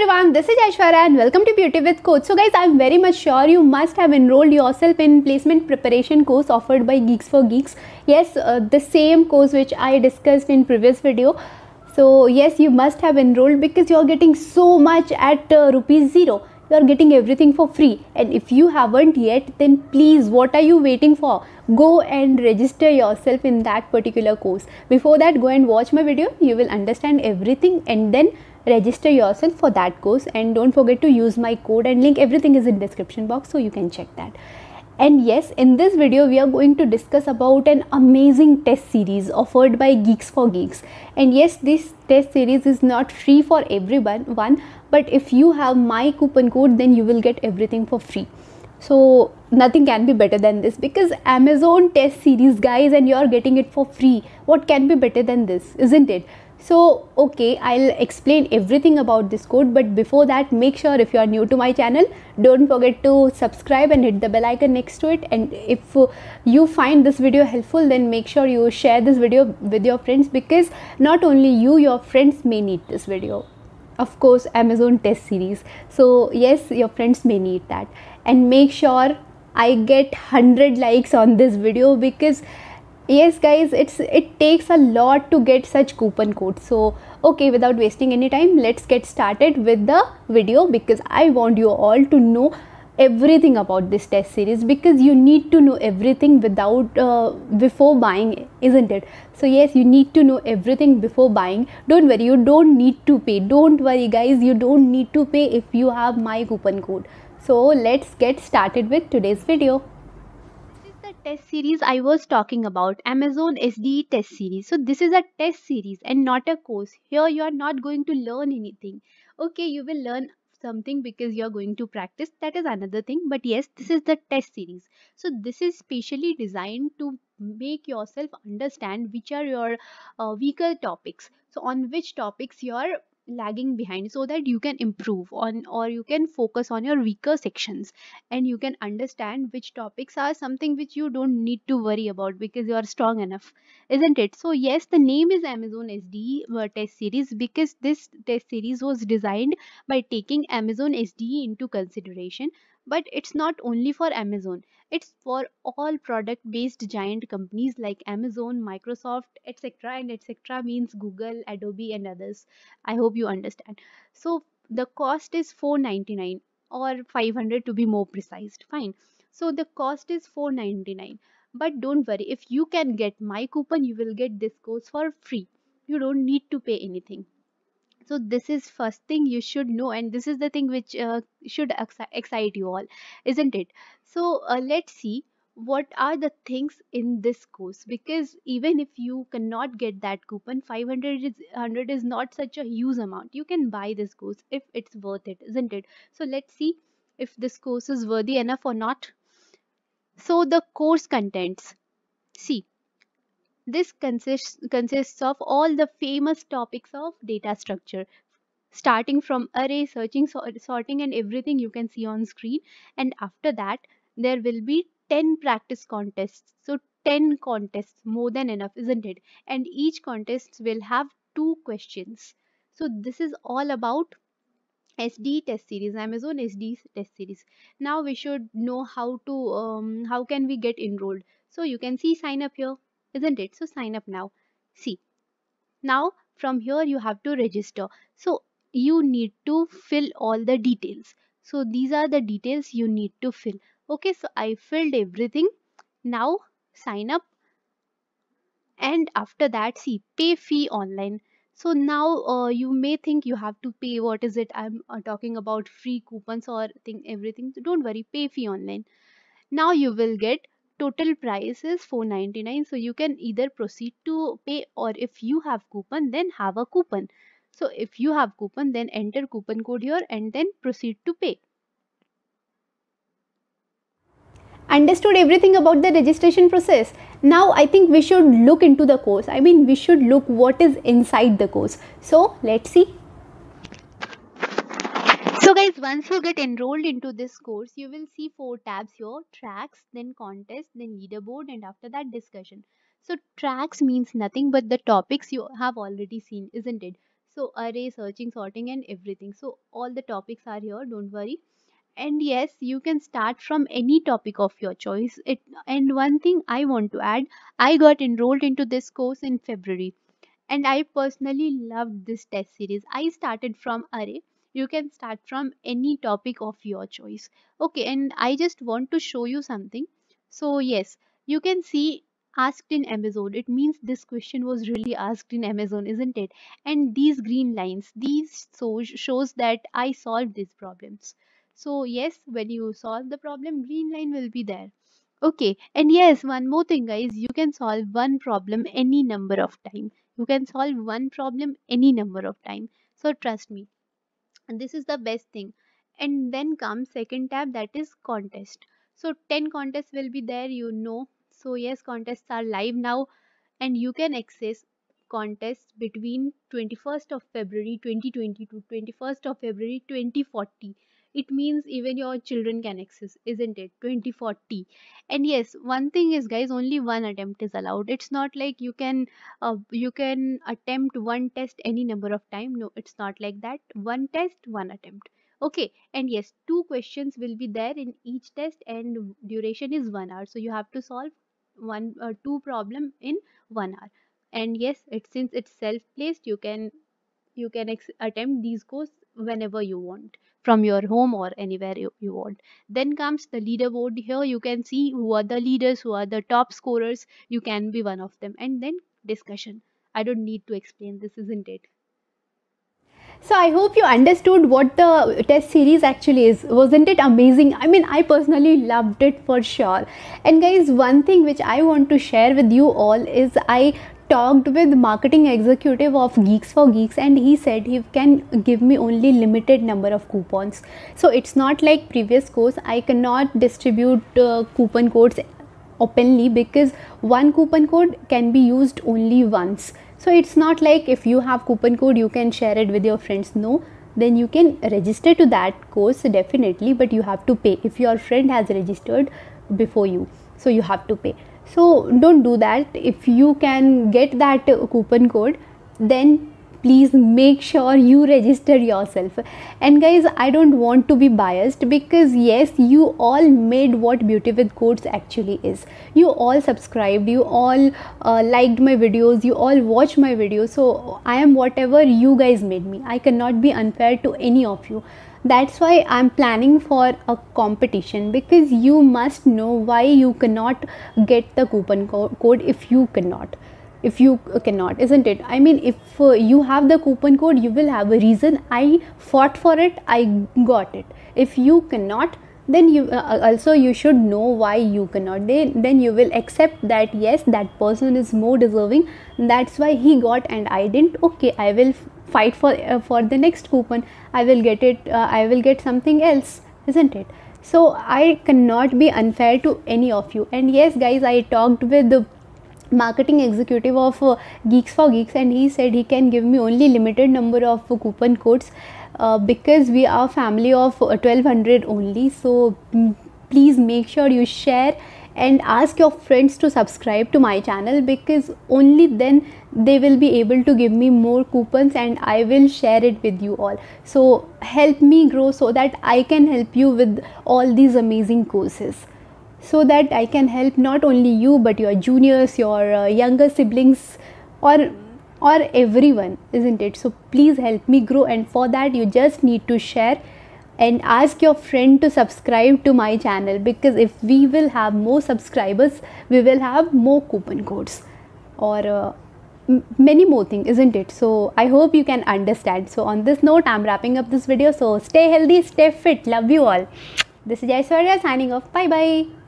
everyone, this is Aishwarya and welcome to Beauty with Codes. So guys, I'm very much sure you must have enrolled yourself in placement preparation course offered by Geeks for Geeks. Yes, uh, the same course which I discussed in previous video. So yes, you must have enrolled because you're getting so much at uh, rupees 0. You're getting everything for free. And if you haven't yet, then please, what are you waiting for? Go and register yourself in that particular course. Before that, go and watch my video. You will understand everything and then register yourself for that course and don't forget to use my code and link. Everything is in description box so you can check that. And yes in this video we are going to discuss about an amazing test series offered by geeks for geeks. And yes this test series is not free for everyone one but if you have my coupon code then you will get everything for free. So nothing can be better than this because amazon test series guys and you are getting it for free. What can be better than this isn't it so okay i'll explain everything about this code but before that make sure if you are new to my channel don't forget to subscribe and hit the bell icon next to it. And if you find this video helpful then make sure you share this video with your friends because not only you your friends may need this video. Of course amazon test series. So yes your friends may need that. And make sure i get 100 likes on this video because yes guys it's it takes a lot to get such coupon codes. So okay without wasting any time let's get started with the video because i want you all to know everything about this test series because you need to know everything without uh, before buying isn't it? So yes you need to know everything before buying. Don't worry you don't need to pay. Don't worry guys you don't need to pay if you have my coupon code. So let's get started with today's video test series I was talking about Amazon SDE test series. So this is a test series and not a course. Here you are not going to learn anything. Okay, you will learn something because you're going to practice that is another thing but yes this is the test series so this is specially designed to make yourself understand which are your uh, weaker topics so on which topics you're lagging behind so that you can improve on or you can focus on your weaker sections and you can understand which topics are something which you don't need to worry about because you are strong enough isn't it? So yes the name is amazon sde uh, test series because this test series was designed by taking amazon sde into consideration but it's not only for amazon. It's for all product based giant companies like amazon microsoft etc and etc means google adobe and others. I hope you understand. So the cost is 499 or 500 to be more precise. Fine. So the cost is 499 but don't worry. If you can get my coupon you will get this course for free. You don't need to pay anything so this is first thing you should know and this is the thing which uh, should excite you all isn't it? So uh, let's see what are the things in this course because even if you cannot get that coupon 500 is 100 is not such a huge amount. You can buy this course if it's worth it isn't it? So let's see if this course is worthy enough or not. So the course contents. See this consists, consists of all the famous topics of data structure starting from array searching sorting and everything you can see on screen. And after that there will be 10 practice contests. So 10 contests more than enough isn't it? And each contest will have two questions. So this is all about SD test series Amazon SD test series. Now we should know how to um, how can we get enrolled. So you can see sign up here isn't it? So sign up now. See now from here you have to register. So you need to fill all the details. So these are the details you need to fill. Okay so i filled everything. Now sign up. And after that see pay fee online. So now uh, you may think you have to pay. What is it? I'm uh, talking about free coupons or thing everything. So don't worry pay fee online. Now you will get total price is 499 so you can either proceed to pay or if you have coupon then have a coupon. So if you have coupon then enter coupon code here and then proceed to pay. Understood everything about the registration process. Now i think we should look into the course. I mean we should look what is inside the course. So let's see guys, once you get enrolled into this course, you will see four tabs here, tracks, then contest, then leaderboard and after that discussion. So tracks means nothing but the topics you have already seen, isn't it? so array searching sorting and everything so all the topics are here don't worry and yes you can start from any topic of your choice it and one thing i want to add i got enrolled into this course in february and i personally loved this test series i started from array you can start from any topic of your choice. Okay and i just want to show you something. So yes you can see asked in amazon. It means this question was really asked in amazon isn't it? And these green lines these so shows that i solved these problems. So yes when you solve the problem green line will be there. Okay and yes one more thing guys. You can solve one problem any number of time. You can solve one problem any number of time. So trust me and this is the best thing. And then comes second tab that is contest. So 10 contests will be there you know. So yes contests are live now. And you can access contests between 21st of february 2020 to 21st of february 2040 it means even your children can access isn't it? 2040 and yes one thing is guys only one attempt is allowed. It's not like you can uh, you can attempt one test any number of time. No it's not like that. One test one attempt. Okay and yes two questions will be there in each test and duration is one hour. So you have to solve one uh, two problem in one hour. And yes it since it's self placed you can you can attempt these courses whenever you want from your home or anywhere you, you want then comes the leaderboard here you can see who are the leaders who are the top scorers you can be one of them and then discussion i don't need to explain this isn't it so I hope you understood what the test series actually is. Wasn't it amazing? I mean, I personally loved it for sure. And guys, one thing which I want to share with you all is I talked with marketing executive of geeks for geeks and he said he can give me only limited number of coupons. So it's not like previous course i cannot distribute uh, coupon codes openly because one coupon code can be used only once. So it's not like if you have coupon code you can share it with your friends. No then you can register to that course definitely but you have to pay if your friend has registered before you. So you have to pay so don't do that. If you can get that coupon code then please make sure you register yourself. And guys i don't want to be biased because yes you all made what beauty with codes actually is. You all subscribed you all uh, liked my videos you all watched my videos. So i am whatever you guys made me. I cannot be unfair to any of you that's why i'm planning for a competition because you must know why you cannot get the coupon co- code if you cannot. If you cannot isn't it? I mean if uh, you have the coupon code you will have a reason. I fought for it. I got it. If you cannot then you uh, uh also you should know why you cannot then, then you will accept that yes that person is more deserving. That's why he got and i didn't. Okay i will fight for uh, for the next coupon. I will get it uh, i will get something else isn't it? So i cannot be unfair to any of you. And yes guys i talked with the marketing executive of uh, geeks for geeks and he said he can give me only limited number of uh, coupon codes uh, because we are family of 1200 uh, only so mm, please make sure you share and ask your friends to subscribe to my channel because only then they will be able to give me more coupons and I will share it with you all. So help me grow so that I can help you with all these amazing courses so that I can help not only you but your juniors, your uh, younger siblings, or or everyone, isn't it? So please help me grow, and for that you just need to share and ask your friend to subscribe to my channel because if we will have more subscribers, we will have more coupon codes or uh, many more things, isn't it? So I hope you can understand. So on this note, I'm wrapping up this video. So stay healthy, stay fit. Love you all. This is Aishwarya signing off. Bye bye.